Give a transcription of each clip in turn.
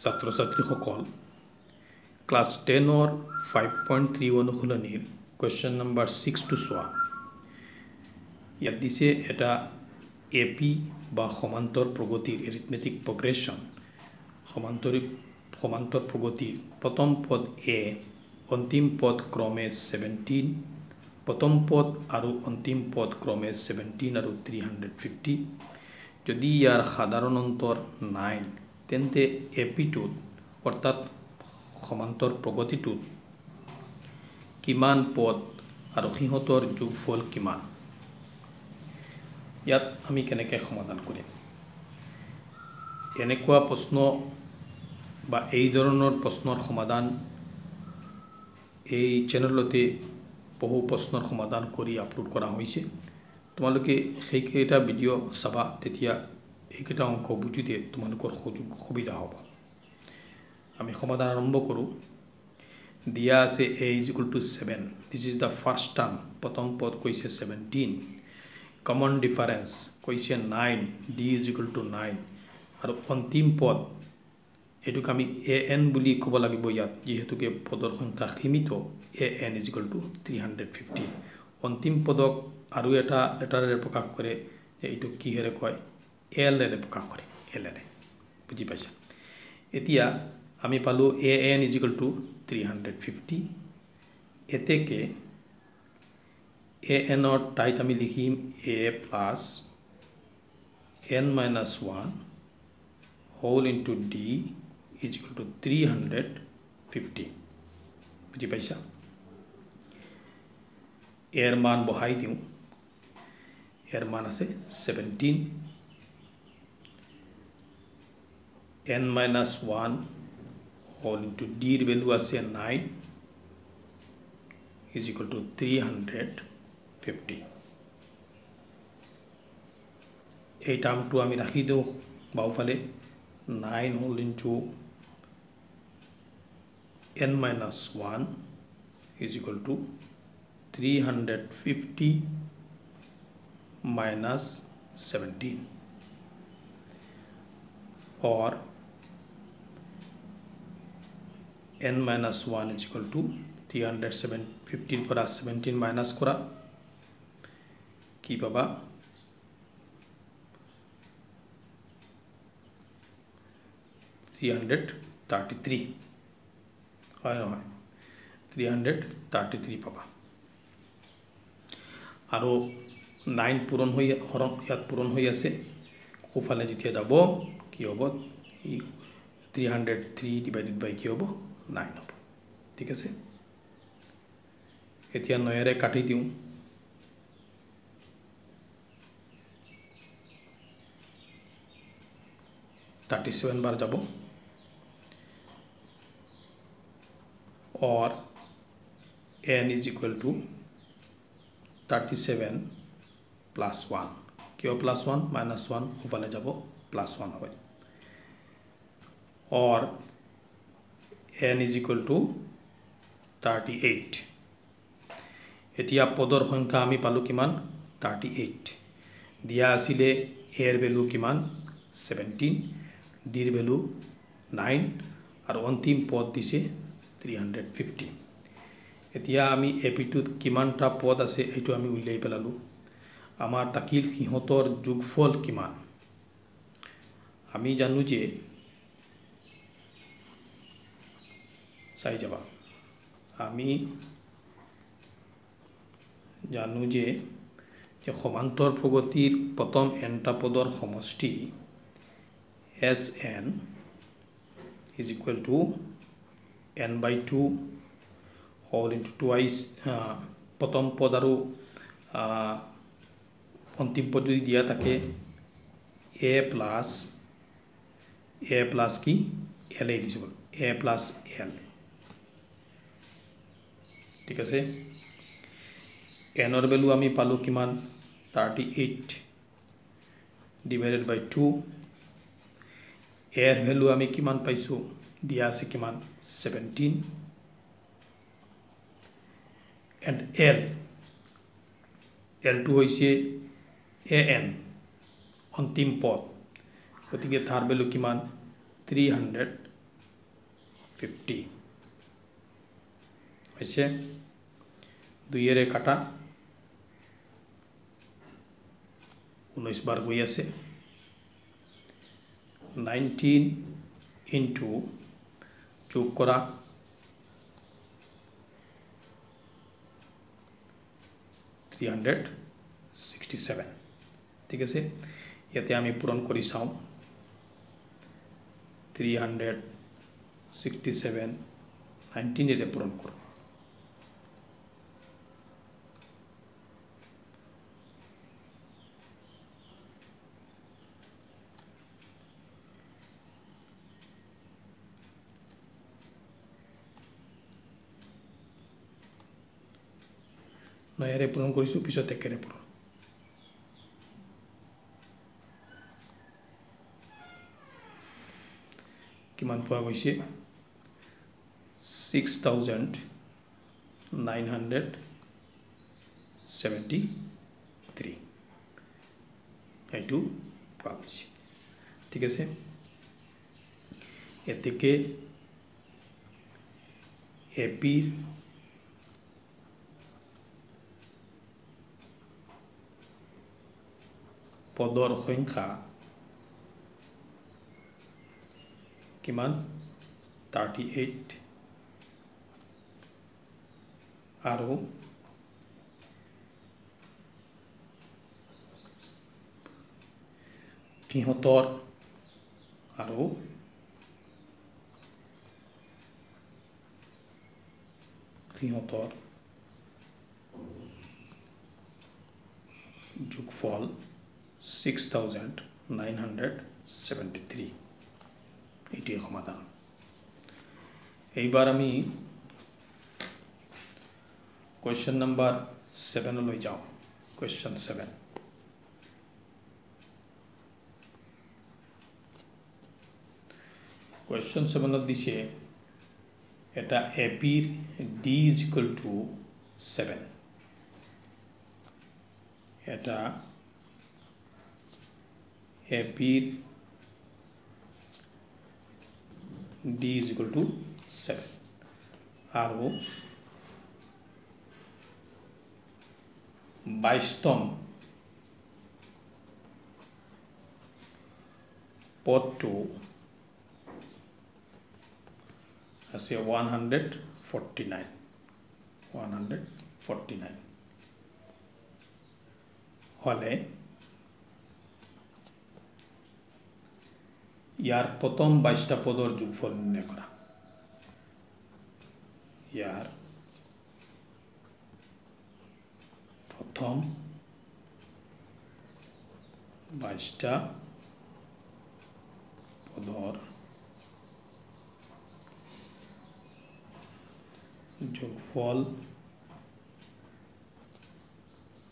ছাত্ৰ ছাত্ৰীসকল ক্লাছ টেনৰ ফাইভ পইণ্ট থ্ৰী অনুশীলনীৰ কুৱেশ্যন নম্বৰ ছিক্সটো চোৱা। ইয়াত দিছে এটা এ পি বা সমান্তৰ প্ৰগতিৰ এৰিথমেটিক প্ৰগ্ৰেশ্যন সমান্তৰিক, সমান্তৰ প্ৰগতিৰ প্ৰথম পদ এ অন্তিম পদ ক্ৰমে ছেভেণ্টিন প্ৰথম পদ আৰু অন্তিম পদ ক্ৰমে ছেভেণ্টিন আৰু থ্ৰী হাণ্ড্ৰেড ফিফটি যদি ইয়াৰ সাধাৰণ অন্তৰ নাইন তেন্তে এ পিটোত অৰ্থাৎ সমান্তৰ প্ৰগতিটোত। কিমান পদ আৰু সিহঁতৰ যোগফল কিমান? ইয়াত আমি কেনেকৈ সমাধান কৰিম? এনেকুৱা প্ৰশ্ন বা এই ধৰণৰ প্ৰশ্নৰ সমাধান এই চেনেলতে বহু প্ৰশ্নৰ সমাধান কৰি আপলোড কৰা হৈছে। তোমালোকে সেইকেইটা ভিডিঅ' চাবা তেতিয়া এইকেইটা অংক বুজোতে তোমালোকৰ সুযোগ সুবিধা হ'ব। আমি সমাধান আৰম্ভ কৰোঁ। দিয়া আছে a is equal to seven this is the first term প্ৰথম পদ কৈছে ছেভেণ্টিন কমন ডিফাৰেঞ্চ কৈছে nine d is equal to nine আৰু অন্তিম পদ এইটোক আমি এ এন বুলি ক'ব লাগিব ইয়াত যিহেতুকে পদৰ সংখ্যা সীমিত। A n is equal to three hundred fifty অন্তিম পদক আৰু এটা লেটাৰেৰে প্ৰকাশ কৰে যে এইটো কিহেৰে কয়? এলেৰে প্ৰকাশ কৰে এলেৰে বুজি পাইছা এতিয়া আমি পালোঁ a n is equal to three hundred fifty এতেকে এ এনৰ ঠাইত আমি লিখিম a plus n minus one whole into d is equal to three hundred fifty বুজি পাইছা এৰ মান বহাই দিওঁ এৰ মান আছে seventeen n minus one whole into ডিৰ ভেলু আছে nine is equal to three hundred fifty এই টাৰ্মটো আমি ৰাখি দিওঁ বাওঁফালে nine whole into n minus 1 is equal to 350 minus 17 or n minus 1 is equal to 350 পৰা 17 minus কৰা কি পাবা থ্ৰী হাণ্ড্ৰেড থাৰ্টি থ্ৰী হয় নহয় থ্ৰী হাণ্ড্ৰেড থাৰ্টি থ্ৰী পাবা আৰু নাইন পূৰণ হৈ হৰণ ইয়াত পূৰণ হৈ আছে সোঁফালে যেতিয়া যাব কি হ'ব three hundred three divided by কি হ'ব নাইন হ'ব। ঠিক আছে? এতিয়া নয়েৰে কাটি দিওঁ। থাৰ্টি ছেভেন বাৰ যাব। or n is equal to 37 plus 1 কিয় প্লাছ ওৱান মাইনাছ ওৱান সোফালে যাব প্লাছ ওৱান হয়। Or n is equal to 38 এতিয়া পদৰ সংখ্যা আমি পালোঁ কিমান? থাৰ্টি এইট দিয়া আছিলে এৰ ভেলু কিমান? ছেভেণ্টিন ডিৰ ভেলু নাইন আৰু অন্তিম পদ দিছে থ্ৰী হাণ্ড্ৰেড ফিফটি এতিয়া আমি এ পিটোত কিমানটা পদ আছে এইটো আমি উলিয়াই পেলালোঁ। আমাৰ তাকিল সিহঁতৰ যোগফল কিমান? আমি জানো যে চাই যাবা আমি জানো যে সমান্তৰ প্ৰগতিৰ প্ৰথম এনটা পদৰ সমষ্টি S n is equal to n by 2 whole into twice প্ৰথম পদ আৰু অন্তিম পদ যদি দিয়া থাকে এ প্লাছ এ প্লাছ কি? এল এই দিছোঁ এ প্লাছ এল ঠিক আছে? এনৰ ভেলু আমি পালোঁ কিমান? Thirty eight divided by two এৰ ভেলু আমি কিমান পাইছোঁ? দিয়া আছে কিমান? ছেভেণ্টিন এণ্ড এল এলটো হৈছে এ এন অন্তিম পদ। গতিকে তাৰ ভেলু কিমান? থ্ৰী হাণ্ড্ৰেড ফিফটি হৈছে দুইয়েৰে কাটা ঊনৈছ বাৰ গৈ আছে নাইনটিন ইনটু যোগ কৰা থ্ৰী হাণ্ড্ৰেড ছিক্সটি ছেভেন ঠিক আছে ইয়াতে আমি পূৰণ কৰি চাওঁ থ্ৰী হাণ্ড্ৰেড ছিক্সটি ছেভেন নাইনটিনেৰে পূৰণ কৰোঁ নয়েৰে পূৰণ কৰিছোঁ পিছত একেৰে পূৰণ কিমান পোৱা গৈছে six thousand nine hundred seventy three এইটো পোৱা গৈছে ঠিক আছে এতেকে এপিৰ পদৰ সংখ্যা কিমান? থাৰ্টি এইট আৰু সিহঁতৰ আৰু সিহঁতৰ যোগফল এটি সমাধান এইবার আমি কোয়েশ্চন নাম্বাৰ ছেভেনলৈ যাওঁ। কোয়েশ্চন সেভেন কোয়েশ্চন ছেভেনত দিছে, এটা এ পিৰ d is equal to seven এটা এপিৰ D is equal to seven আৰু বাইশতম পদটো আছে one hundred forty nine one hundred forty nine হ'লে ইয়ার প্রথম বাইশটা পদর যোগফল নির্ণয় করা। ইয়ার প্রথম বাইশটা পদর যোগফল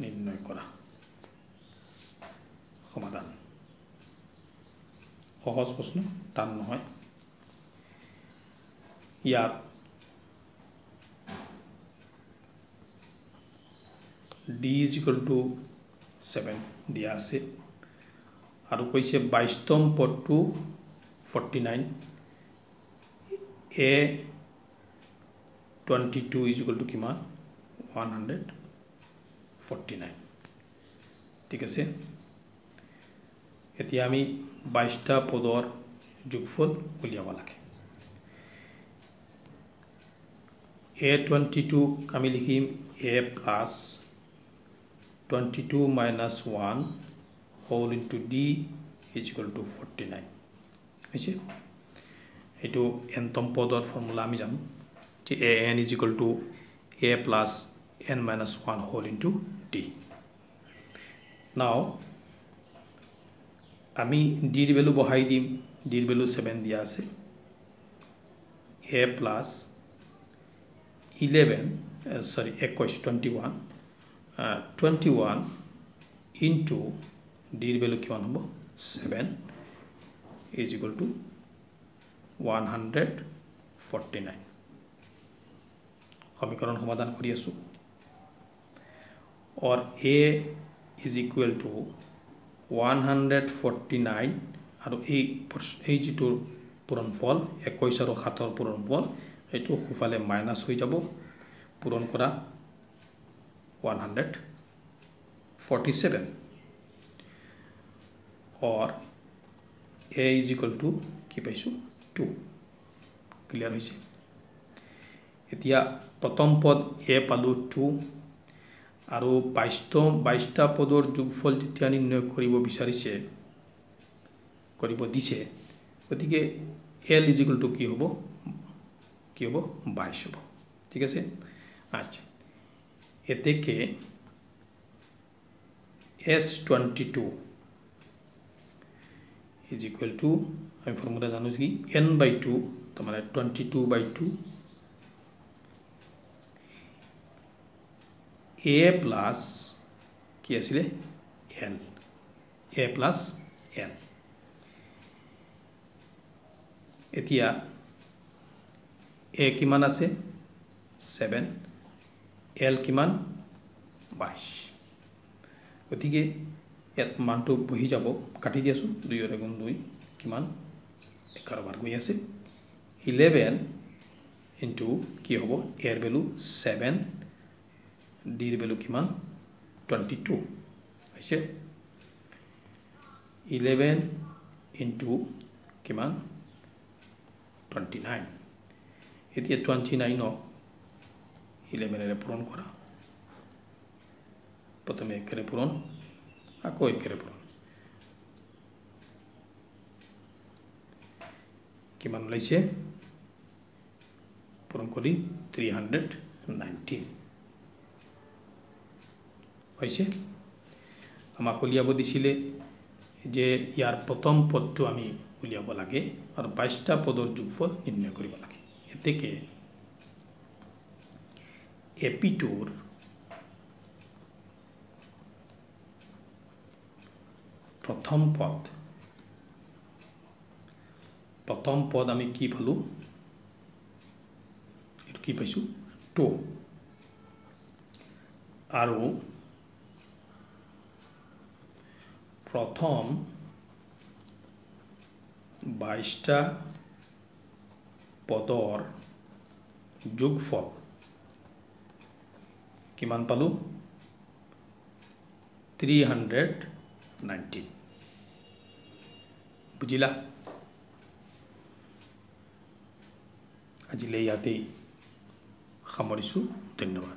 নির্ণয় করা। সমাধান। সহজ প্ৰশ্ন টান নহয়। ইয়াত d is equal to seven দিয়া আছে। আৰু কৈছে বাইশতম পদটো forty nine a twenty two is equal to কিমান? ওৱান হাণ্ড্ৰেড ফৰ্টি নাইন ঠিক আছে? এতিয়া আমি বাইশটা পদৰ যোগফল উলিয়াব লাগে। এ টুৱেণ্টি টুক আমি লিখিম a plus twenty two minus one whole into d is equal to forty nine হৈছে এইটো এনতম পদৰ ফৰ্মুলা আমি জানো যে a n is equal to a plus n minus one whole into d now আমি ডিৰ ভেলু বহাই দিম ডিৰ ভেলু ছেভেন দিয়া আছে। এ প্লাছ ইলেভেন চৰি একৈছ twenty one twenty one into ডিৰ ভেলু কিমান হ'ব? Seven is equal to one hundred forty nine. সমীকৰণ সমাধান কৰি আছোঁ। Or a is equal to one hundred forty nine আৰু এই এই যিটো পূৰণফল একৈছ আৰু সাতৰ পূৰণফল এইটো সোঁফালে মাইনাছ হৈ যাব। পূৰণ কৰা one hundred forty seven or a is equal to কি পাইছোঁ? টু ক্লিয়াৰ হৈছে। এতিয়া প্ৰথম পদ এ পালোঁ টু আৰু বাইছটা বাইছটা পদৰ যোগফল যেতিয়া নিৰ্ণয় কৰিব বিচাৰিছে কৰিব দিছে গতিকে এল ইজিকুল টু কি হ'ব? কি হ'ব? বাইছ হ'ব। ঠিক আছে? আচ্ছা। এতেকে S twenty two is equal to আমি ফৰ্মুলা জানো কি? এন বাই টু তাৰমানে twenty two by two a plus কি আছিলে? এল এ প্লাছ এল এতিয়া এ কিমান আছে? ছেভেন এল কিমান? বাইছ গতিকে ইয়াত মানটো বহি যাব। কাটি দি আছোঁ দুই এগুণ দুই কিমান? এঘাৰ বাৰ গৈ আছে। ইলেভেন ইনটু কি হ'ব? এৰ ভেলু ছেভেন ডিৰ ভেলু কিমান? টুৱেণ্টি টু হৈছে? ইলেভেন ইনটু কিমান? টুৱেণ্টি নাইন এতিয়া টুৱেণ্টি নাইনক ইলেভেনেৰে পূৰণ কৰা। প্ৰথমে একেৰে পূৰণ আকৌ একেৰে পূৰণ। কিমান ওলাইছে? পূৰণ কৰি থ্ৰী হাণ্ড্ৰেড নাইণ্টিন হৈছে। আমাক উলিয়াব দিছিলে যে ইয়াৰ প্ৰথম পদটো আমি উলিয়াব লাগে আৰু বাইছটা পদৰ যোগফল নিৰ্ণয় কৰিব লাগে। এতেকে এপিটোৰ প্ৰথম পদ প্ৰথম পদ আমি কি পালোঁ? এইটো কি পাইছোঁ? টু। আৰু প্ৰথম বাইছটা পদৰ যোগফল কিমান পালোঁ? থ্ৰী হাণ্ড্ৰেড নাইণ্টিন বুজিলা? আজিলৈ ইয়াতেই সামৰিছোঁ। ধন্যবাদ।